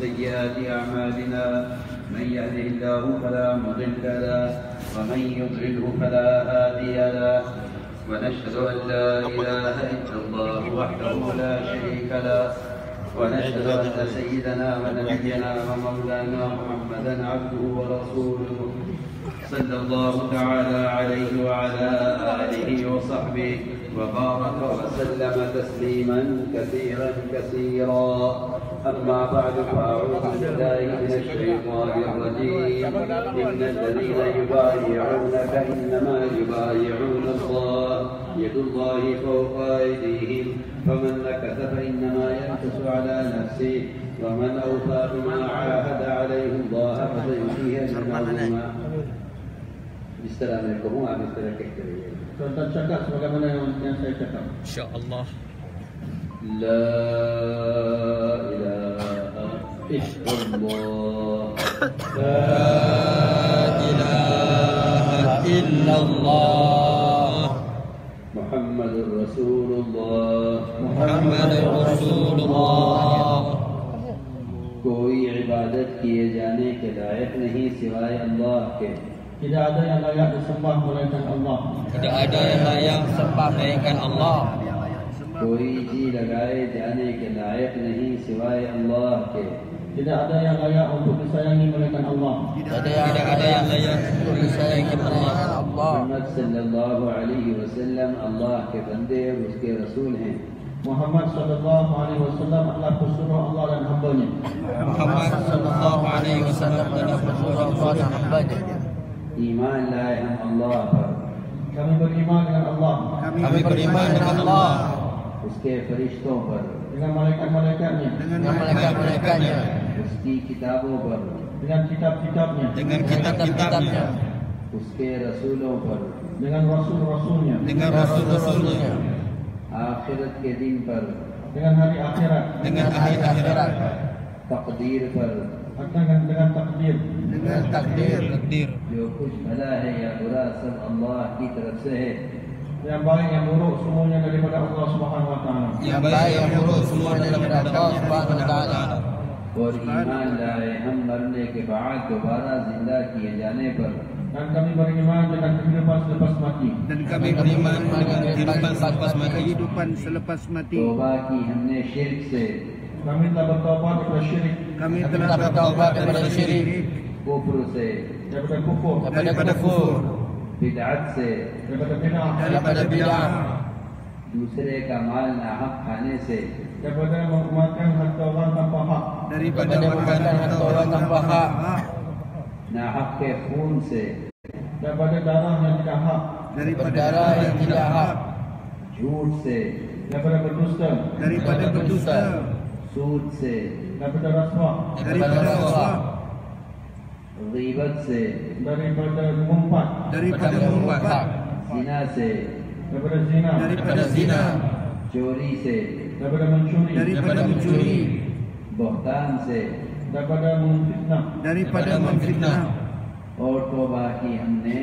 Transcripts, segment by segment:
سيئات أعمالنا من يهده الله فلا مضل له ومن يضلله فلا هادي له. ونشهد أن لا إله إلا الله وحده لا شريك له. ونشهد أن سيدنا ونبينا ومولانا محمدا عبده ورسوله صلى الله تعالى عليه وعلى آله وصحبه وبارك وسلم تسليما كثيرا كثيرا. أما بعد فأعوذ بالله من الشيطان الرجيم. إن الذين يبايعونك إنما يبايعون الله يد الله فوق أيديهم. فمن نكث فإنما ينكث على نفسه. ومن أوفى بما عاهد عليه الله فسيؤتيه أجرا عظيما السلام عليكم وعلى السلام ان شاء الله لا إله إلا الله. لا إله إلا الله. محمد رسول الله. محمد رسول الله. کوئی عبادت کیے جانے کے لائق نہیں سوائے اللہ کے۔ Tidak ada yang layak disembah melainkan Allah. Tidak ada yang layak sembah melainkan Allah कोई जी लगाए जाने के लायक नहीं सिवाय अल्लाह के Tidak ada yang layak untuk disayangi melainkan Allah. Tidak ada yang layak untuk disayangi melainkan Allah Mohammad सल्लल्लाहु अलैहि वसल्लम अल्लाह के बंदे और उसके रसूल हैं Muhammad sallallahu alaihi wasallam adalah pesuruh Allah dan hamba-Nya. Muhammad sallallahu alaihi wasallam adalah Rasulullah Allah dan hambanya ईमान लाए हम अल्लाह पर Kami beriman dengan Allah, Kami beriman dengan Allah उसके फरिश्तों पर dengan malaikat-malaikatnya, Dengan malaikat-malaikatnya उसकी किताबों पर dengan kitab-kitabnya, Dengan kitab-kitabnya उसके रसूलों पर dengan rasul-rasulnya, Dengan rasul-rasulnya आखिरत के दिन पर dengan hari akhirat, Dengan akhir akhirat तकदीर पर dengan dengan takdir. Dengan takdir Takdir जो कुछ भला है या बुरा सब अल्लाह की तरफ से है Yang baik yang buruk semuanya daripada Allah Subhanahu wa taala. Yang baik yang buruk semua daripada Allah subhanahu wa ta'ala और ईमान लाए हम मरने के बाद दोबारा जिंदा किए जाने पर Dan kami beriman dengan kehidupan selepas mati. dan kami beriman beriman dengan kehidupan selepas mati. kehidupan selepas mati. तोबा की हमने शिरक से Kami telah bertaubat daripada syirik, Kami bertaubat daripada syirik कुफ्र से daripada kufur, Daripada kufur बिदअत से daripada bid'ah, Daripada bid'ah दूसरे का माल नाहक खाने से daripada memakan harta orang tanpa hak, daripada memakan harta orang tanpa hak नाहक के खून से daripada darah yang tidak hak, Daripada darah yang tidak hak झूठ से daripada berdusta, daripada berdusta, सूद से daripada rasuah, Daripada rasuah गीबत से daripada mengumpat, daripada Daripada mengumpat, hak जिना से daripada zina, daripada Daripada zina चोरी से daripada mencuri, daripada mencuri, बहतान से daripada memfitnah. daripada memfitnah और तोबा की हमने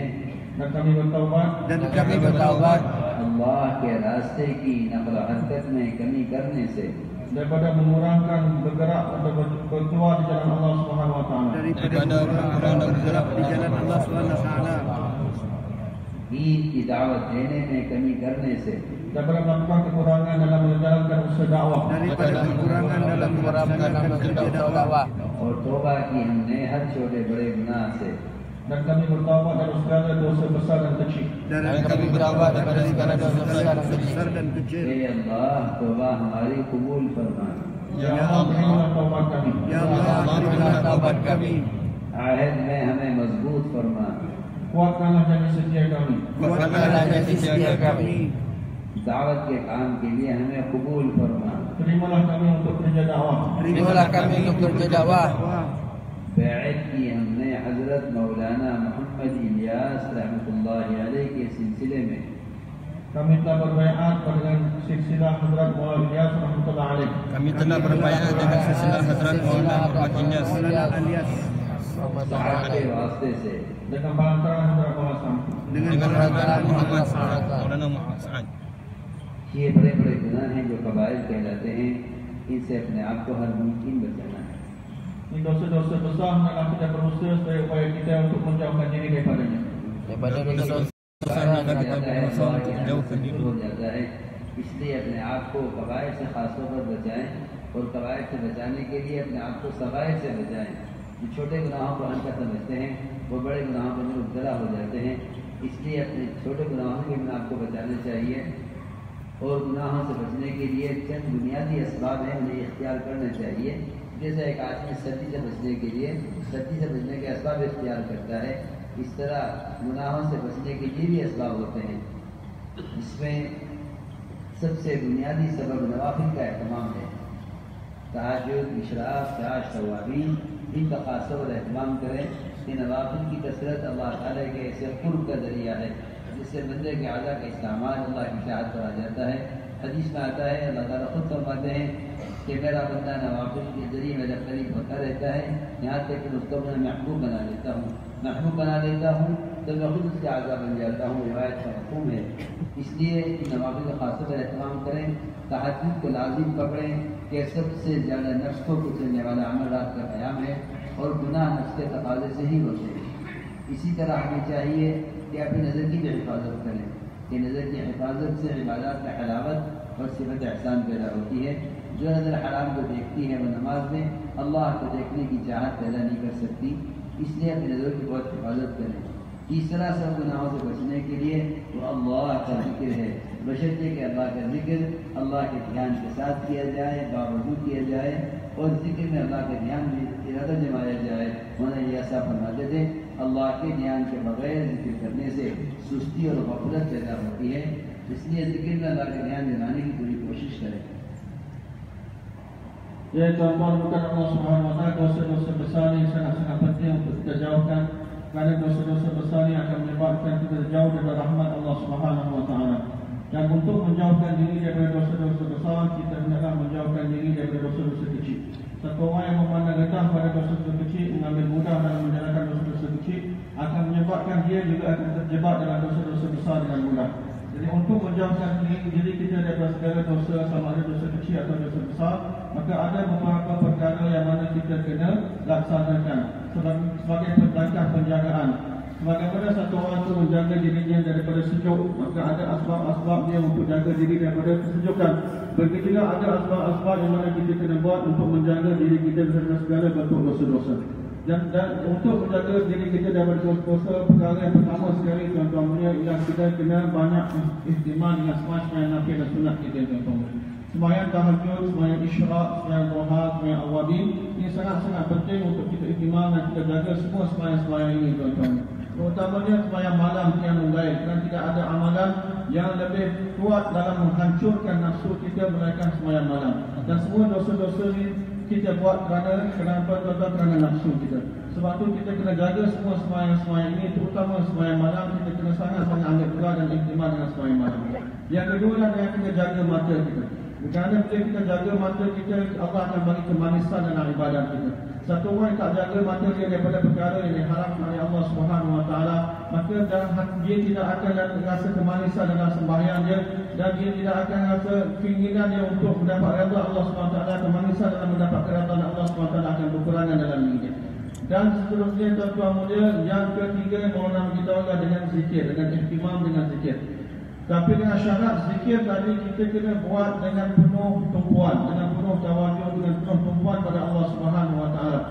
Dan kami bertaubat dan Kami bertaubat अल्लाह के रास्ते की नकल हरकत में कमी करने से daripada mengurangkan bergerak atau ber- berkeluar di jalan Allah Subhanahu wa taala. daripada mengurangkan dan bergerak di jalan Allah Subhanahu wa taala Eid की दावत देने में कमी करने से daripada melakukan kekurangan dalam menjalankan usaha dakwah daripada kekurangan dalam Kurangkan dalam melaksanakan kerja kerja dakwah dakwah और तोबा की हमने हर छोटे बड़े गुनाह से dan kami bertaubat dari segala dosa besar dan kecil. dan Dan kami bertaubat daripada segala dosa besar dan kecil. dan हे अल्लाह तोबा हमारी कबूल फरमा Ya Allah, terimalah taubat kami. Ya Allah terimalah taubat kami Ahad में हमें मज़बूत फरमा Kuatkanlah janji setia kami. kuatkanlah janji setia kami दावत के काम के लिए हमें कबूल फरमा Terimalah kami untuk kerja dakwah. Terimalah kami untuk kerja dakwah बैत की हमने हज़रत मौलाना मोहम्मद इलियास रहमतुल्लाह के सिलसिले में ये बड़े बड़े गुनाह हैं जो कबाइल कहलाते हैं इनसे अपने आप को हर मुमकिन बचाना है dosa-dosa besar hendaklah kita berusaha supaya upaya kita untuk menjauhkan diri daripadanya. daripada dosa-dosa Dosa maka kita berusaha untuk menjauhkan diri. हो जाता है इसलिए अपने आप को कवायद से खासतौर पर बचाएँ और कवायद से बचाने के लिए अपने आप को सवायद से बचाएँ जो छोटे गुनाहों को हल्का समझते हैं वो बड़े गुनाहों के अंदर मुबतला हो जाते हैं इसलिए अपने छोटे गुनाहों के अपने आप को बचाना चाहिए और गुनाहों से बचने के लिए चंद बुनियादी इसबाब हैं उन्हें इख्तियार करना चाहिए जैसे एक आदमी सर्दी से बचने के लिए, सर्दी से बचने के इसबाब इख्तियार करता है, इस तरह गुनाहों से बचने के लिए भी इसबाब होते हैं। इसमें सबसे बुनियादी सबब नवाफिल का अहतमाम है। तहजद इशराक चाश तवाबीन इनका खास तौर अहतमाम करें कि नवाफिल की कसरत अल्लाह ताला के ऐसे कुर्ब का ज़रिया है, जिससे बंदे के आज़ा का इस्तेमाल अल्लाह की चाहत पर आ जाता है। हदीस में आता है, अल्लाह ताला खुद फरमाते हैं कि मेरा बंदा नवाफिल के ज़रिए मेरे करीब होता रहता है। यहाँ तक कि उसको मैं महबूब बना लेता हूँ। महबूब बना लेता हूँ तो मैं खुद उसके आज़ा बन जाता हूँ। रिवायत का हुक्म है। इसलिए नवाफिल का खास तौर एहतमाम करें तहजद को लाजिम पकड़ें, कि सबसे ज़्यादा नफ्स को कुचलने वाला अमल रात का क़्याम है और गुनाह नफ्स के तकाजे से ही होते हैं। इसी तरह हमें चाहिए कि अपनी नज़र की भी हिफाजत करें, कि नज़र की हिफाजत से इबादत में हलावत और सिफत एहसान पैदा होती है। जो नज़र हराम को देखती है वह नमाज़ में, अल्लाह को देखने की चाहत पैदा नहीं कर सकती। इसलिए अपनी नज़र की बहुत हिफाजत करें। तीसरा सब गुनाहों से बचने के लिए वो अल्लाह का ज़िक्र है। बशर्ते कि अल्लाह का ज़िक्र अल्लाह के ध्यान के साथ किया जाए, बावजूद किया जाए, और ज़िक्र में अल्लाह के ध्यान में इरादा जमाया जाए। उन्हें ये ऐसा फरमाते थे, अल्लाह के ध्यान के बगैर ज़िक्र करने से सुस्ती और गफलत पैदा होती है। इसलिए ज़िक्र में अल्लाह के ध्यान जमाने की पूरी कोशिश करें। Ya tuan-tuan bukan Allah Subhanahu Wa Taala dosa-dosa besar ini sangat-sangat penting untuk kita jauhkan kerana dosa-dosa besar ini akan menyebabkan kita jauh dari rahmat Allah Subhanahu Wa Taala. Dan untuk menjauhkan diri daripada dosa-dosa besar, kita hendaklah menjauhkan diri daripada dosa-dosa kecil. Satu orang yang memandang rendah pada dosa-dosa kecil, mengambil mudah dalam menjalankan dosa-dosa kecil, akan menyebabkan dia juga akan terjebak dalam dosa-dosa besar dengan mudah. Jadi untuk menjauhkan diri, diri kita daripada segala dosa sama ada dosa kecil atau dosa besar, maka ada beberapa perkara yang mana kita kena laksanakan sebagai, sebagai penjagaan. Sebagaimana satu orang itu menjaga dirinya daripada sejuk, maka ada asbab-asbab dia untuk jaga diri daripada kesejukan. Begitulah ada asbab-asbab yang mana kita kena buat untuk menjaga diri kita daripada segala bentuk dosa-dosa. Dan, dan untuk menjaga diri kita daripada dosa-dosa, perkara yang pertama sekali tuan-tuan mulia ialah kita kena banyak ihtimam dengan semua-semua nafi dan sunat kita tuan-tuan mulia. Sembahyang tahajud, sembahyang isyraq, sembahyang duha, sembahyang awabin Ini sangat-sangat penting untuk kita ihtimam dan kita jaga semua sembahyang-sembahyang ini tuan-tuan Terutamanya sembahyang malam yang mulail Kerana tidak ada amalan yang lebih kuat dalam menghancurkan nafsu kita melainkan sembahyang malam Dan semua dosa-dosa ini kita buat kerana kenapa tuan-tuan kerana nafsu kita. Sebab tu kita kena jaga semua sembahyang-sembahyang ini Terutama sembahyang malam kita kena sangat-sangat ambil berat dan ihtimam dengan sembahyang malam Yang kedua adalah kita jaga mata kita. Kerana bila kita jaga mata kita, Allah akan bagi kemanisan dalam ibadat kita. Satu orang yang tak jaga mata dia daripada perkara yang diharamkan oleh Allah Subhanahu Wa Taala, maka dia tidak akan rasa kemanisan dalam sembahyang dia dan dia tidak akan rasa keinginan dia untuk mendapat redha Allah Subhanahu Wa Taala, kemanisan dalam mendapat redha Allah Subhanahu Wa Taala akan berkurangan dalam diri dia. Dan seterusnya tuan-tuan mulia, yang ketiga mahu kita adalah dengan zikir, dengan ihtimam dengan zikir. Tapi dengan syarat zikir tadi kita kena buat dengan penuh tumpuan, dengan penuh tawaduk, dengan penuh tumpuan pada Allah Subhanahu Wa Taala.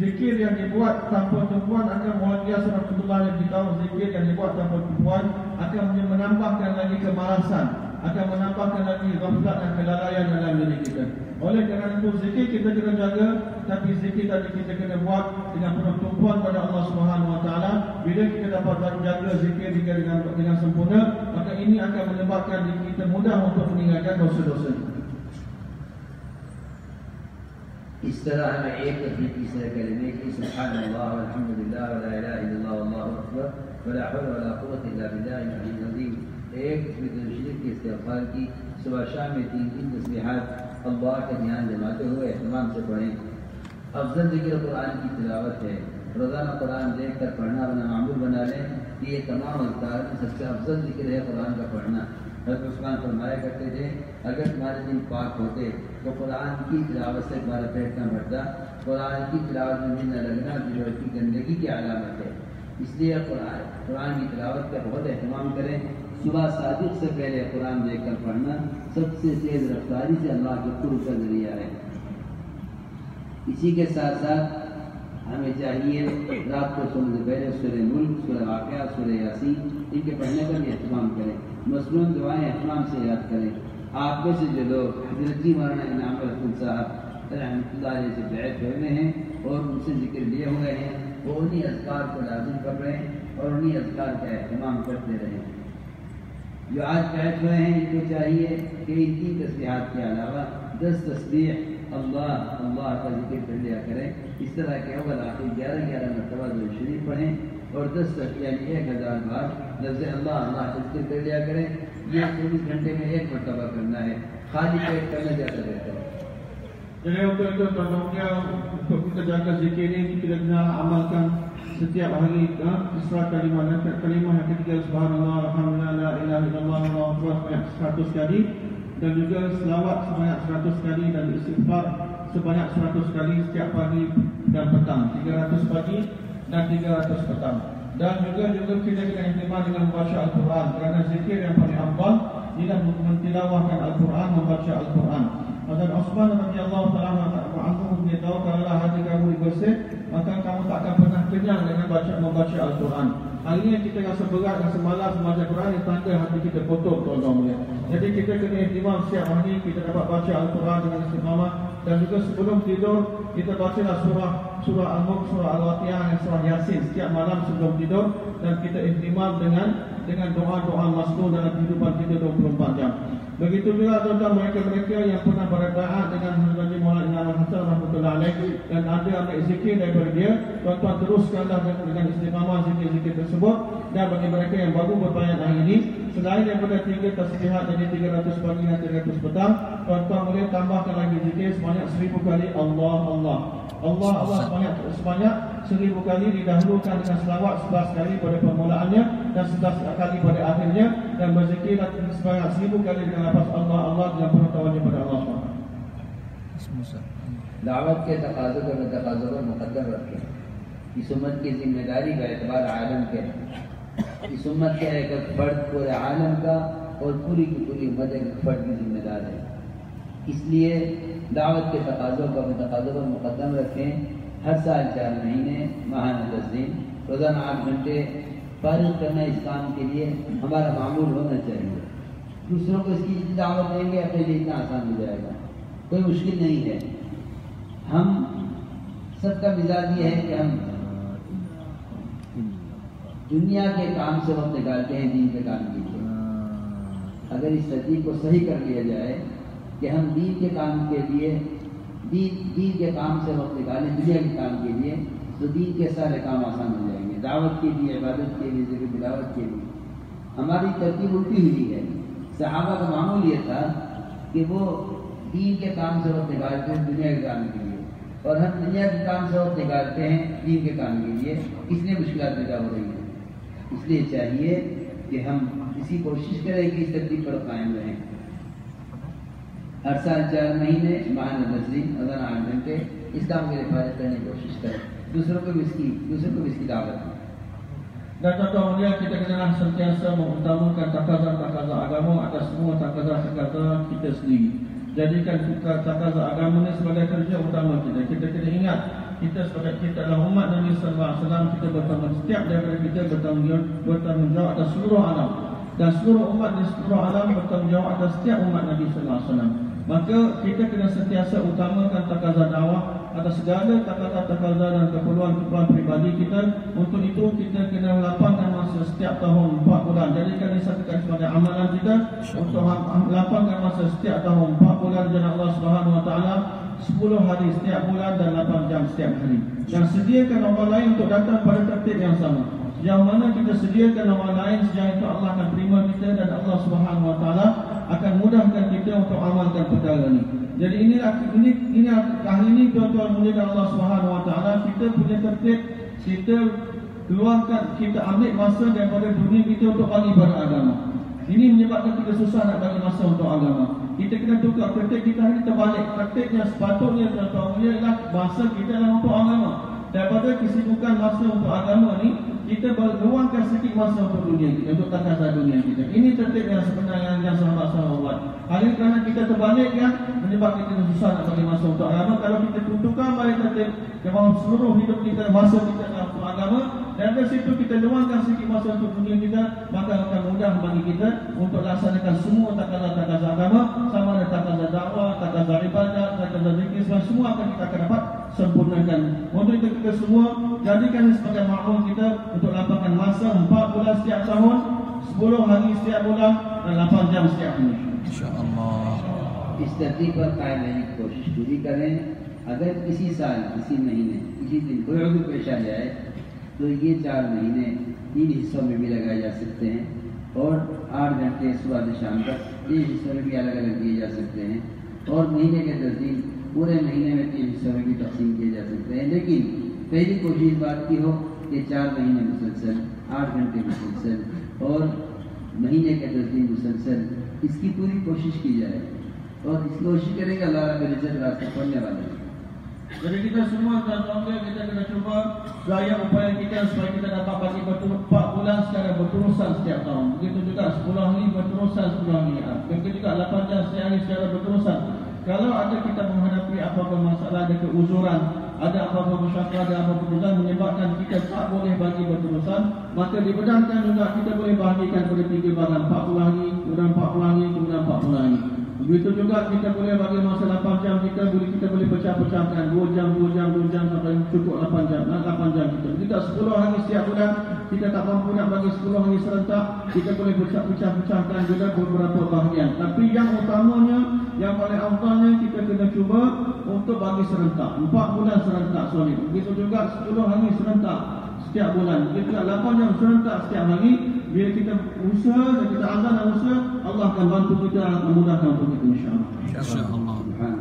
Zikir yang dibuat tanpa tumpuan akan mulai biasa Rasulullah yang zikir yang dibuat tanpa tumpuan akan menambahkan lagi kemalasan, akan menambahkan lagi rahmat dan kelalaian dalam diri kita. Oleh kerana itu zikir kita kena jaga tapi zikir tadi kita kena buat dengan penuh tumpuan pada Allah Subhanahu Wa Taala. Bila kita dapat jaga zikir kita dengan dengan sempurna, maka ini akan menyebabkan diri kita mudah untuk meninggalkan dosa-dosa. Istilah yang ia terhidup istilah kalimah ini Subhanallah walhamdulillah wa la ilaha illallah wallahu akbar wa la hawla wa la quwwata illa billah yang adil Ia terhidup की इस्तेगफार की। सुबह शाम में तीन तीन तस्बीहात अल्लाह का ध्यान जमाते हुए अहतमाम से पढ़ें। अफजल ज़िक्र कुरान की तिलावत है। रोज़ाना कुरान देख कर पढ़ना अपना मामूल बना लें। कि ये तमाम अवतार में सबसे अफजल ज़िक्र है कुरान का पढ़ना। हज़रत उस्मान फरमाया करते थे, अगर तुम्हारे दिन पाक होते तो कुरान की तिलावत से तुम्हारा पेट न भरता कुरान की तिलावत में न लगना दिलों की गंदगी की अलामत है। इसलिए कुरान की तिलावत का बहुत अहतमाम करें। सुबह सादिक से पहले कुरान देखकर पढ़ना सबसे तेज रफ्तारी से अल्लाह के कुर्ब का ज़रिया है। इसी के साथ साथ हमें चाहिए रात को सोने से पहले सुर मुल्क सुर वाक़ सुर यासीन, इनके पढ़ने का भी अहतमाम करें। मसलून दुआएँ अहतमाम से याद करें। आप में से जो लोग हज़रत जी मौलाना इनाम रसूल साहब रहमतुल्लाह से बैठ हुए हैं और उनसे ज़िक्र लिए हुए हैं, वो उन्हीं अजकार को लाजिम कर रहे हैं और उन्हीं अजकार का अहतमाम करते रहे जो आज बैठ हुए हैं, इनको चाहिए कि इनकी तस्बीहात के अलावा दस तस्वीर अल्लाह अल्लाह का ज़िक्र कर लिया करें। इस तरह के अव्वल आखिर ग्यारह ग्यारह मरतबा जो शरीफ पढ़ें और दस यानी एक हज़ार बार लफ्ज़ अल्लाह अल्लाह का ज़िक्र कर लिया करें। ये चौबीस घंटे में एक मरतबा करना है। खाली पेट करना ज़्यादा बेहतर है। Jadi untuk itu tuan-tuannya untuk kita kita setiap hari ha? Isra kalimah dan kalimah yang ketiga Subhanallah, Alhamdulillah, La ilaha illallah, Allah Akbar sebanyak 100 kali. Dan juga selawat sebanyak 100 kali dan istighfar sebanyak 100 kali setiap pagi dan petang. 300 pagi dan 300 petang. Dan juga juga kita kena ihtimam dengan membaca Al-Quran. Kerana zikir yang paling afdal ialah mentilawahkan Al-Quran membaca Al-Quran. Hadrat Osman radhiyallahu taala anhu dia tahu kalau hati kamu dibersih maka kamu tak akan pernah kenyang dengan baca membaca Al-Quran. Hari ini kita rasa berat, rasa malas membaca Quran ini tanda hati kita kotor tuan-tuan Jadi kita kena ihtimam setiap hari kita dapat baca Al-Quran dengan istiqamah dan juga sebelum tidur kita bacalah surah surah Al-Mulk, surah Al-Waqiah dan surah Yasin setiap malam sebelum tidur dan kita ihtimam dengan dengan doa-doa masnun dalam kehidupan kita 24 jam. Begitu juga tuan-tuan mereka-mereka yang pernah berdoa dengan Rahmatullah alaih dan ada ambil zikir daripada dia, tuan-tuan teruskanlah dengan istiqamah zikir-zikir tersebut dan bagi mereka yang baru berbayat hari ini, selain daripada tiga tasbihat jadi 300 pagi dan 300 petang, tuan-tuan boleh tambahkan lagi zikir sebanyak 1000 kali Allah Allah. Allah Allah sebanyak sebanyak seribu kali didahulukan dengan selawat sebelas kali pada permulaannya dan sebelas kali pada akhirnya dan berzikir sebanyak seribu kali dengan lafaz Allah Allah dengan pengetahuannya pada Allah SWT. दावत के तकाजों को तकाजों पर मुकदम रखें। इस उम्मत की ज़िम्मेदारी का एतबार आलम के है। इस उम्मत के एक फर्द पूरे आलम का और पूरी की पूरी उम्मत एक फर्द की जिम्मेदार है। इसलिए दावत के तकाजों को तकाजों पर मुकदम रखें। हर साल चार महीने, महाना दस दिन रोज़ाना आठ घंटे फारिग करना इस काम के लिए हमारा मामूल होना चाहिए। दूसरों को इसकी दावत देंगे, अपने लिए इतना आसान हो जाएगा। कोई मुश्किल नहीं है। हम सबका मिजाज ये है कि हम दुनिया के काम से वक्त निकालते हैं, दीन के काम के लिए अगर इस तरतीब को सही कर लिया जाए कि हम दीन के काम के लिए, दीन दीन के काम से वक्त निकालें, दुनिया के काम के लिए तो दीन के सारे काम आसान हो जाएँगे। दावत के लिए, इबादत के लिए जगह बिलावत के लिए। हमारी तरतीब उल्टी हुई है। सहाबा का मामूल ये था कि वो दीन के काम से वक्त निकालते हैं, दुनिया के काम के लिए। और हम दुनिया के काम से वक्त निकालते हैं, दीन के काम के लिए। इसलिए मुश्किल पैदा हो रही है। इसलिए चाहिए कि हम इसी कोशिश करें कि इस तरतीब पर कायम रहें। हर साल चार महीने महान दस दिन अगर आठ घंटे। इस काम की हिफाजत करने की कोशिश करें। दूसरों को भी इसकी, दूसरों को भी इसकी दावत दें। Dan tuan-tuan mulia kita kena sentiasa mengutamakan takaza-takaza agama atas semua takaza-takaza kita sendiri. Jadikan kita takaza agama ini sebagai kerja utama kita. Kita kena ingat kita sebagai kita adalah umat Nabi sallallahu alaihi wasallam kita bertanggung setiap daripada kita bertanggung bertanggung jawab atas seluruh alam dan seluruh umat di seluruh alam bertanggung jawab atas setiap umat Nabi sallallahu alaihi wasallam. Maka kita kena sentiasa utamakan takaza dakwah atas segala takaza-takaza dan keperluan-keperluan pribadi kita. Untuk itu kita kena lapangkan masa setiap tahun 4 bulan. Jadikan ini satu sebagai amalan kita untuk lapangkan masa setiap tahun 4 bulan dan Allah Subhanahu Wa Taala 10 hari setiap bulan dan 8 jam setiap hari. Dan sediakan orang lain untuk datang pada tertib yang sama. Yang mana kita sediakan orang lain sejak itu Allah akan terima kita dan Allah Subhanahu Wa Taala akan mudahkan kita untuk amalkan perkara ini. Jadi inilah ini ini hari ini tuan-tuan mulia Allah Subhanahu Wa Taala kita punya tertib kita keluarkan kita ambil masa daripada dunia kita untuk bagi pada agama. Ini menyebabkan kita susah nak bagi masa untuk agama. Kita kena tukar ketik kita hari terbalik. Ketiknya sepatutnya tuan-tuan ialah masa kita adalah untuk agama. Daripada kesibukan masa untuk agama ni, kita berluangkan sedikit masa untuk dunia kita, untuk takasan dunia kita. Ini tertib yang sebenarnya yang sahabat-sahabat buat. Hari kerana kita terbalikkan, menyebabkan kita susah nak bagi masa untuk agama. Kalau kita tukar balik tertib, yang seluruh hidup kita, masa kita untuk agama, dan dari situ kita luangkan sedikit masa untuk dunia kita, maka akan mudah bagi kita untuk laksanakan semua takasan-takasan agama, sama ada takasan dakwah, takasan ibadat, takasan zikir, semua akan kita akan dapat sempurnakan. Untuk itu kita semua jadikan sebagai makhluk kita untuk lapangkan masa 4 bulan setiap tahun, 10 hari setiap bulan dan 8 jam setiap hari. InsyaAllah. इस तरतीब पर कायम रहने की कोशिश पूरी करें? अगर किसी साल, किसी महीने, किसी दिन कोई अगर पेश आ जाए तो ये चार महीने तीन हिस्सों में भी लगाए जा सकते हैं और आठ घंटे सुबह से शाम तक तीन हिस्सों में भी अलग अलग दिए जा सकते हैं और महीने के दस दिन पूरे महीने में तीन हिस्सों में भी तकसीम किए जा सकते हैं। लेकिन पहली कोशिश बात की हो कि चार महीने मुसलसल, आठ घंटे मुसलसल और महीने के दस दिन मुसलसल इसकी पूरी कोशिश की जाए। और इसकी कोशिश करेंगे अल्लाह रब इज्जत रास्ते पढ़ने वाले हैं Jadi kita semua tuan-tuan kita kena cuba gaya upaya kita supaya kita dapat bagi berturut 4 bulan secara berterusan setiap tahun. Begitu juga 10 hari berterusan 10 hari. Ah, Begitu juga 8 jam setiap hari secara berterusan. Kalau ada kita menghadapi apa-apa masalah, ada keuzuran, ada apa-apa masyarakat, ada apa-apa keputusan menyebabkan kita tak boleh bagi berterusan, maka dibenarkan juga kita boleh bahagikan pada tiga bahagian 40 hari, kemudian 40 hari, kemudian 40 hari. Begitu juga kita boleh bagi masa 8 jam kita boleh kita boleh pecah-pecahkan 2 jam, 2 jam, 2 jam sampai cukup 8 jam, nah, 8 jam kita. Kita 10 hari setiap bulan kita tak mampu nak bagi 10 hari serentak, kita boleh pecah-pecah-pecahkan juga beberapa bahagian. Tapi yang utamanya, yang paling awalnya kita kena cuba untuk bagi serentak. 4 bulan serentak sorry. Begitu juga 10 hari serentak setiap bulan. Juga 8 jam serentak setiap hari bila kita usaha dan kita azan dan usaha Allah akan bantu kita memudahkan untuk kita insyaallah. Insyaallah. Insya